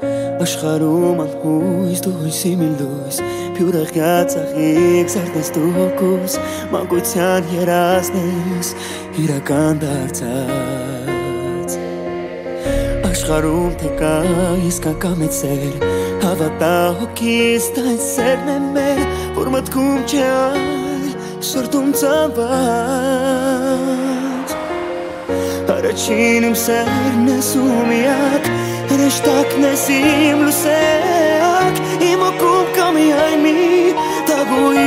Աշխարում անհույս դու հույսի մի լույս Փյուրեղ գացախիկ սարդես դու հոգուս Մանկության երասնես իրական դարձած Աշխարում թե կա իսկական մեծ սեր Հավատա հոգիս տայն սերն է մեր Որ մտքում չէ այլ շրտում ծաված Առաջին իմ սերն ես ու միակ Հրեշտակն ես իմ լուսեակ Իմ օկում կա միայն մի տագուի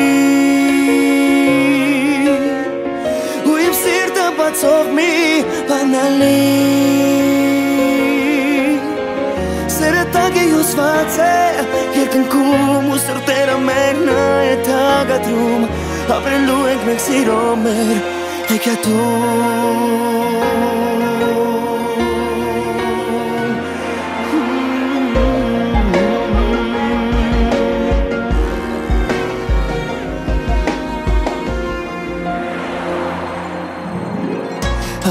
Ու իմ սիրտը բացող մի բանալի Սերը տակ է հյուսված է Երկնքում ու սրտերը մեր նա է թագադրում Ապրելու ենք մենք սիրո մեր հեքիաթում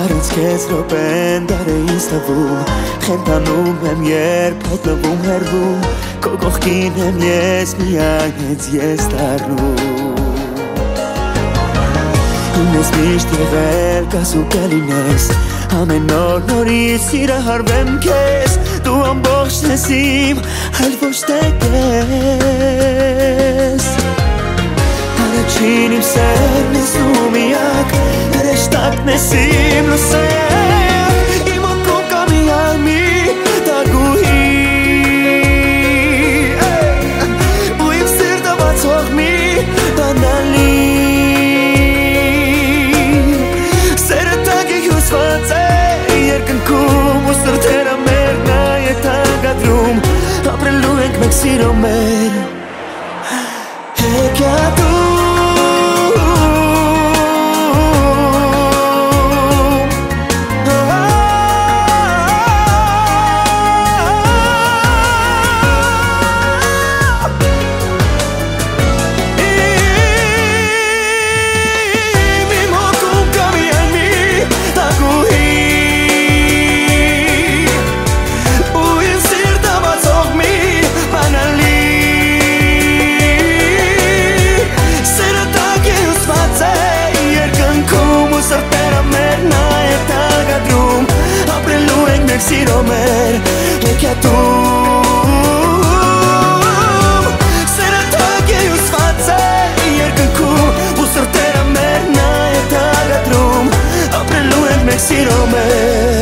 Հարից կեզ ռոպեն դար է ինձ թվում Խենտանում եմ երբ հայտնվում հերվում Քո կողքին եմ ես միայն հենց ես դառնում Իմ ես միշտ եղել կաս ու կելինես Ամեն նոր նորից սիրահարվեմ կեզ Դու ամբողջն ես իմ, այլ ոչ թե կեզ Առաջին իմ սերն սիրո մեջ